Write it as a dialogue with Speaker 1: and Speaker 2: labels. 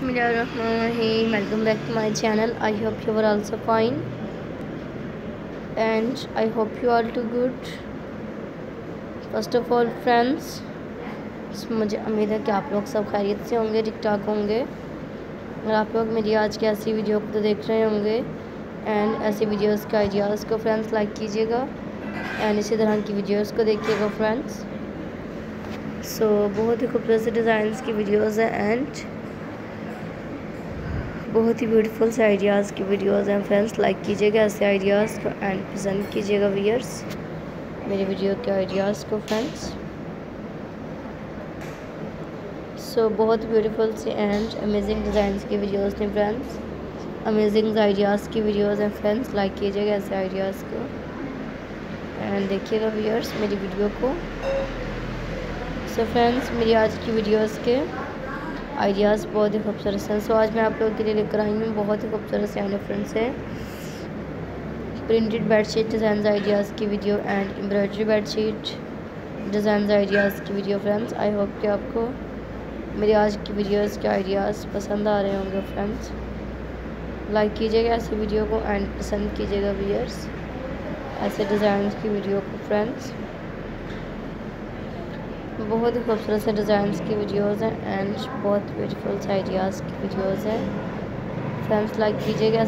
Speaker 1: Bismillahirrahmanirrahim. Welcome back to my channel. I hope you are also fine. And I hope you are too good. First of all friends, मुझे उम्मीद है कि आप लोग सब खैरियत से होंगे ठीक ठाक होंगे और आप लोग मेरी आज की ऐसी वीडियो को तो देख रहे होंगे एंड ऐसी वीडियोस के आइडियाज़ को फ्रेंड्स लाइक कीजिएगा एंड इसी तरह की वीडियोस को देखिएगा फ्रेंड्स सो so, बहुत ही खूबसूरत से डिज़ाइंस की वीडियोस हैं एंड बहुत ही ब्यूटीफुल से आइडियाज़ की वीडियोस हैं फ्रेंड्स लाइक कीजिएगा ऐसे आइडियाज़ को एंड पसंद कीजिएगा वीयर्स मेरी वीडियो के आइडियाज़ को फ्रेंड्स सो बहुत ब्यूटीफुल से एंड अमेजिंग डिज़ाइंस की वीडियोस हैं फ्रेंड्स अमेजिंग आइडियाज़ की वीडियोस हैं फ्रेंड्स लाइक कीजिएगा ऐसे आइडियाज़ को. एंड देखिएगा व्यूअर्स मेरी वीडियो को. सो so फ्रेंड्स मेरी आज की वीडियोस के आइडियाज़ बहुत ही खूबसूरत हैं। सो, आज मैं आप लोगों के लिए लेकर आई हूँ। बहुत ही खूबसूरत से आने फ्रेंड्स है। प्रिंटेड बेडशीट डिज़ाइन आइडियाज़ की video and embroidery bedsheet design ideas की वीडियो फ्रेंड्स। आई होप कि आपको मेरी आज की वीडियोस के आइडियाज़ पसंद आ रहे होंगे फ्रेंड्स। लाइक कीजिएगा ऐसी वीडियो को एंड पसंद कीजिएगा व्यूअर्स, ऐसे डिज़ाइन की वीडियो को फ्रेंड्स। बहुत ही खूबसूरत से डिज़ाइन की वीडियोज़ हैं एंड बहुत ब्यूटीफुल से आइडियाज़ की वीडियोज़ हैं। फ्रेंड्स लाइक कीजिएगा